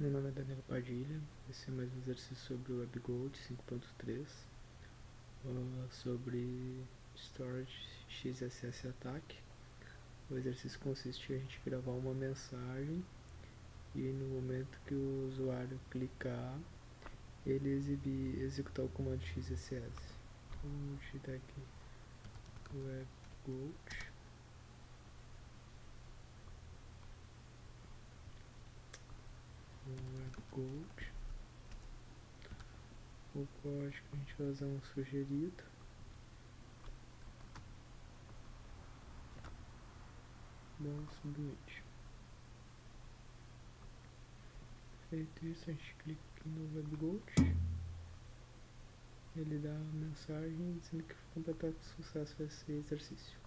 Meu nome é Daniel Padilha, esse é mais um exercício sobre o WebGold 5.3 uh, sobre Storage XSS Attack. O exercício consiste em a gente gravar uma mensagem e no momento que o usuário clicar, ele exibir, executar o comando XSS. Então, vou digitar aqui WebGold Gold. O código a gente vai usar um sugerido. Bom, submit. Feito isso, a gente clica aqui no WebGold. Ele dá a mensagem dizendo que foi completado com sucesso esse exercício.